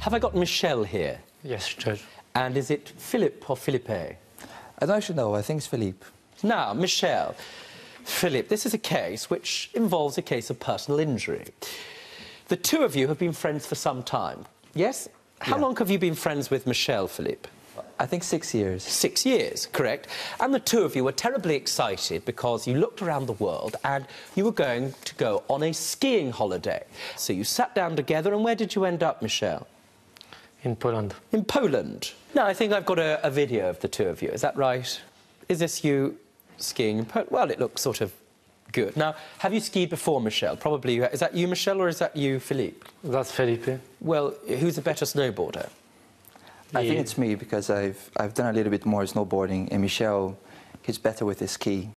Have I got Michel here? Yes, Judge. And is it Philip or Philippe? I don't actually know. I think it's Philippe. Now, Michel, Philip, this is a case which involves a case of personal injury. The two of you have been friends for some time, yes? How Yeah. long have you been friends with Michel, Philippe? I think six years. Six years, correct? And the two of you were terribly excited because you looked around the world and you were going to go on a skiing holiday. So you sat down together, and where did you end up, Michel? In Poland. In Poland. Now, I think I've got a, a video of the two of you. Is that right? Is this you skiing in Poland? Well, it looks sort of good. Now, have you skied before, Michel? Probably. You ha- Is that you, Michel, or is that you, Philippe? That's Philippe. Well, who's a better snowboarder? I think it's me because I've I've done a little bit more snowboarding, and Michel, he's better with his ski.